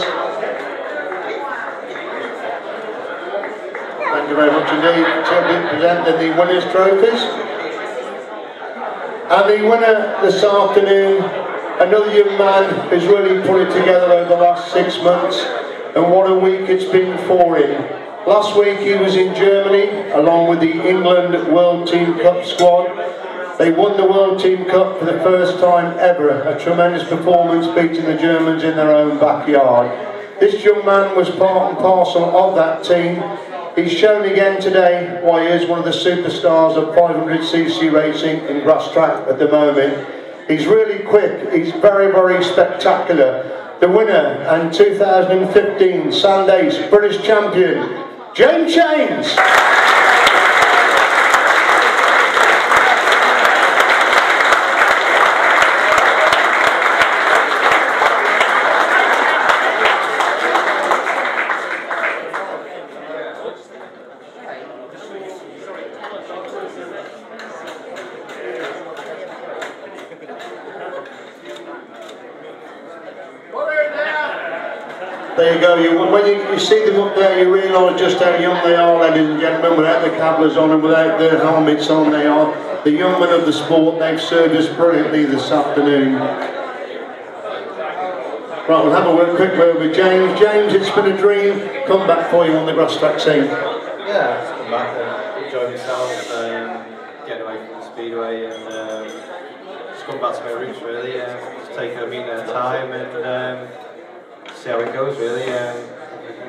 Thank you very much indeed. To be presenting the winners' trophies. And the winner this afternoon, another young man who's really put it together over the last six months. And what a week it's been for him. Last week he was in Germany along with the England World Team Cup squad. They won the World Team Cup for the first time ever, a tremendous performance beating the Germans in their own backyard. This young man was part and parcel of that team. He's shown again today why he is one of the superstars of 500cc racing in grass track at the moment. He's really quick, he's very, very spectacular. The winner and 2015 Sand Ace British champion, James James. There you go. You, when you, you see them realise just how young they are, ladies and gentlemen, without the kevlars on and without their helmets on. They are the young men of the sport. They've served us brilliantly this afternoon. Right, we'll have a word, quick word with James. James, it's been a dream. Come back for you on the grass track scene. Yeah, just come back and enjoy myself, um, getting away from the speedway and um, just come back to my roots really. Uh, just take a minute a time and um, see how it goes really. Um, we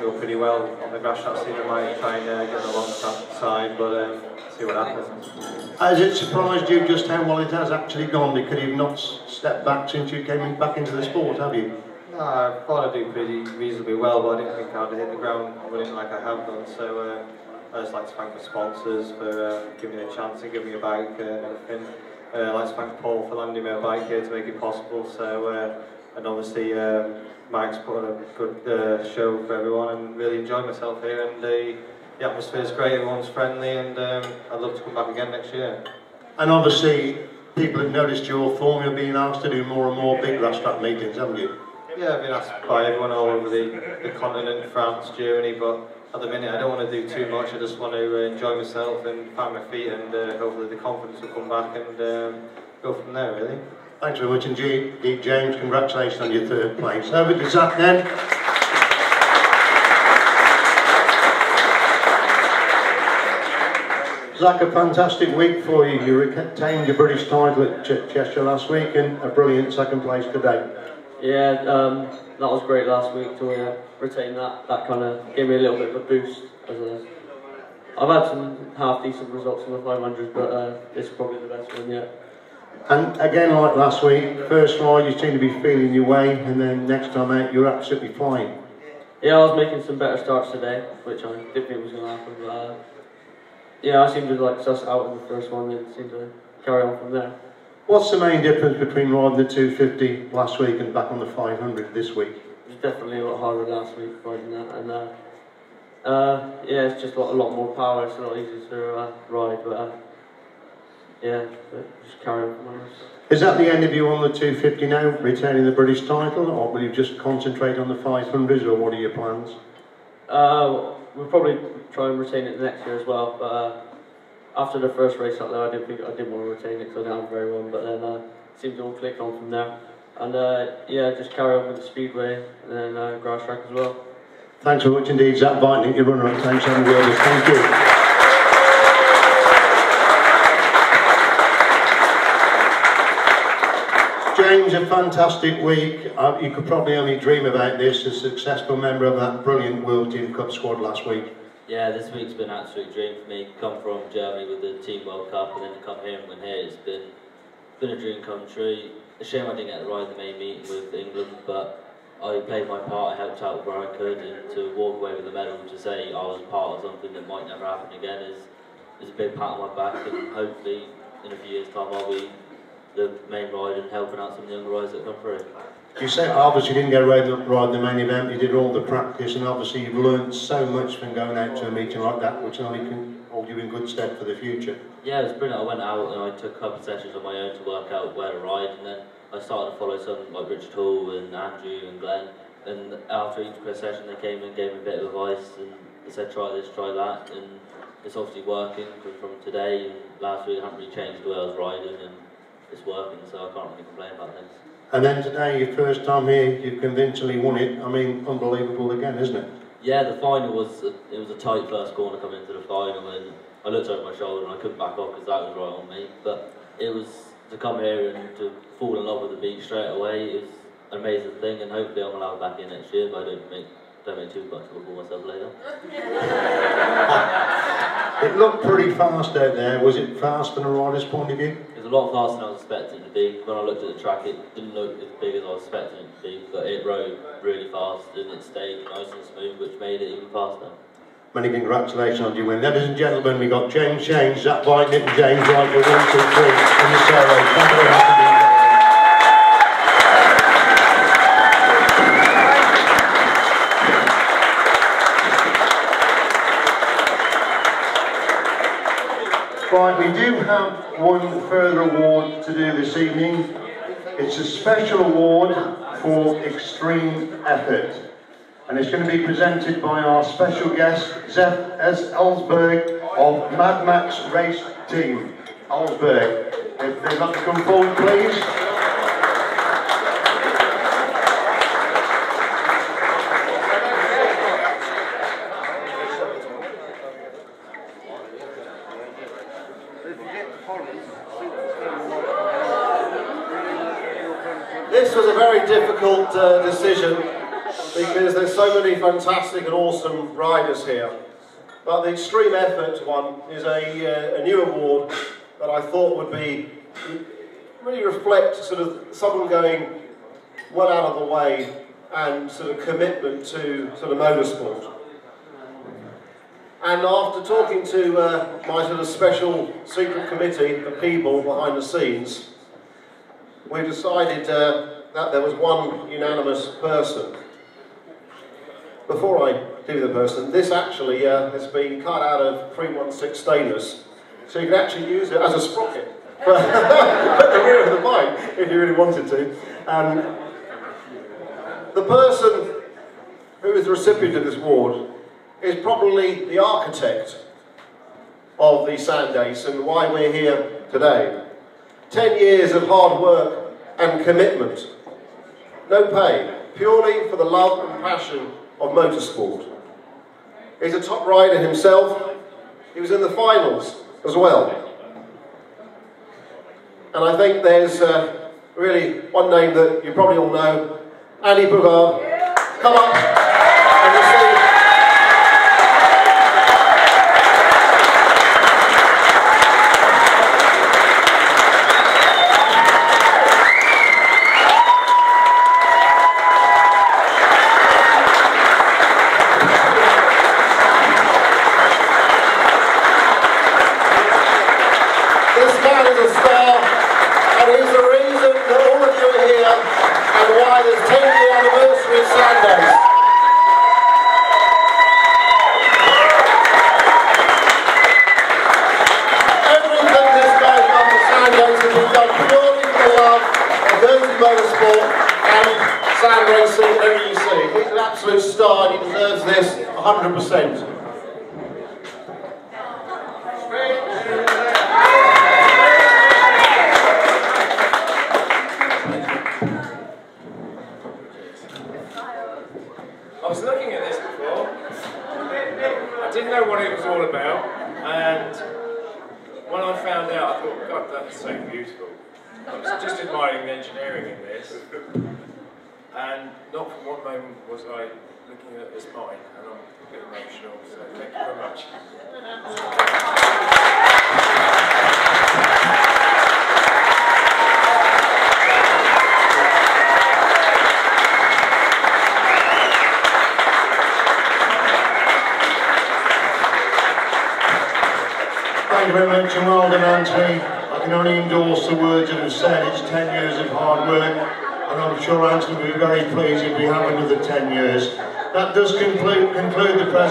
go pretty well on the grass that season. I might try and uh, get the long side, but um, see what happens. Has it surprised you just how well it has actually gone? Because you've not stepped back since you came in, back into the sport, have you? No, I thought I'd do pretty reasonably well, but I didn't think I'd hit the ground running like I have done. So uh, I just like to thank the sponsors for uh, giving me a chance and giving me a bike uh, and everything. Uh, I'd like to thank Paul for landing me a bike here to make it possible. So, uh, and obviously, um, Mike's put on a good uh, show for everyone and really enjoyed myself here. And the, the atmosphere is great, everyone's friendly, and um, I'd love to come back again next year. And obviously, people have noticed your form. You're being asked to do more and more big grass track meetings, haven't you? Yeah, I've been asked by everyone all over the, the continent, France, Germany, but at the minute I don't want to do too much. I just want to uh, enjoy myself and find my feet, and uh, hopefully the confidence will come back and um, go from there. Really. Thanks very much indeed, James. Congratulations on your third place. Over to Zach then. Zach, a fantastic week for you. You retained your British title at Ch Cheshire last week and a brilliant second place today. Yeah, um, that was great last week to uh, retain that. That kind of gave me a little bit of a boost. As a, I've had some half decent results in the 500, but uh, this is probably the best one yet. And again, like last week, first ride you seem to be feeling your way, and then next time out you're absolutely flying. yeah, I was making some better starts today, which I didn't think was going to happen. But uh, yeah, I seemed to like suss out in the first one and seemed to carry on from there. What's the main difference between riding the 250 last week and back on the 500 this week? It was definitely a lot harder last week riding that, and uh, uh, yeah, it's just a lot, a lot more power. It's a lot easier to uh, ride, but uh, yeah, but just carry on from. Is that the end of you on the 250 now, retaining the British title, or will you just concentrate on the 500s, or what are your plans? Uh, we'll probably try and retain it next year as well, but uh, after the first race up there, I didn't think I didn't want to retain it because I didn't have very one, but then uh, it seemed to all click on from there. And uh, yeah, just carry on with the speedway and then uh, grass track as well. Thanks very much indeed, Zach Vining, your runner-up. Thanks, Wilders. Thank you. James, a fantastic week. Uh, you could probably only dream about this, a successful member of that brilliant World Team Cup squad last week. Yeah, this week's been an absolute dream for me. Come from Germany with the Team World Cup and then to come here and win here, it's been been a dream come true. A shame I didn't get to ride the main meeting with England, but I played my part, I helped out where I could, and to walk away with a medal to say I was part of something that might never happen again is, is a big pat on my back, and hopefully in a few years' time I'll be the main ride and helping out some of the younger riders that come through. You say obviously you didn't get ride the, ride the main event, you did all the practice, and obviously you've learned so much from going out to a meeting like that, which only can hold you in good stead for the future. Yeah, it was brilliant. I went out and I took a couple of sessions on my own to work out where to ride, and then I started to follow some like Richard Hall and Andrew and Glenn. And after each session, they came and gave me a bit of advice and they said try this, try that, and it's obviously working from today. And last week I haven't really changed the way I was riding, and it's working, so I can't really complain about things. And then today, your first time here, you convincingly won it. I mean, unbelievable again, isn't it? Yeah, the final was a, it was a tight first corner coming into the final, and I looked over my shoulder and I couldn't back off because that was right on me. But it was to come here and to fall in love with the beach straight away is an amazing thing, and hopefully I'm allowed back in next year. But I don't make don't make too much of a fool myself later. It looked pretty fast out there. Was it fast from a rider's point of view? A lot faster than I was expecting it to be. When I looked at the track, it didn't look as big as I was expecting it to be, but it rode really fast and it stayed nice and smooth, which made it even faster. Many congratulations on your win. Ladies and gentlemen, we got James Shanes, Zach White, and James Wright for one, two, three in the solo. Thank you very much indeed. Right, we do have one further award to do this evening. It's a special award for extreme effort. And it's going to be presented by our special guest, Zeph S. Ellsberg of Mad Max Race Team. Ellsberg, if they'd like to come forward, please. This was a very difficult uh, decision because there's so many fantastic and awesome riders here. But the Extreme Effort one is a, uh, a new award that I thought would be really reflect sort of someone going well out of the way and sort of commitment to sort of motorsport. And after talking to uh, my sort of special secret committee of people behind the scenes, we decided uh, that there was one unanimous person. Before I do the person, this actually uh, has been cut out of 316 stainless, so you can actually use it as a sprocket for the rear of the bike if you really wanted to. And the person who is the recipient of this award is probably the architect of the Sand Ace and why we're here today. Ten years of hard work and commitment. No pay, purely for the love and passion of motorsport. He's a top rider himself. He was in the finals as well. And I think there's uh, really one name that you probably all know, Andy Bougourd. Come up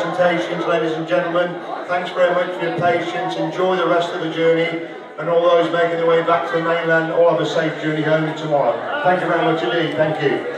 presentations, ladies and gentlemen. Thanks very much for your patience. Enjoy the rest of the journey. And all those making their way back to the mainland, all have a safe journey home tomorrow. Thank you very much indeed. Thank you.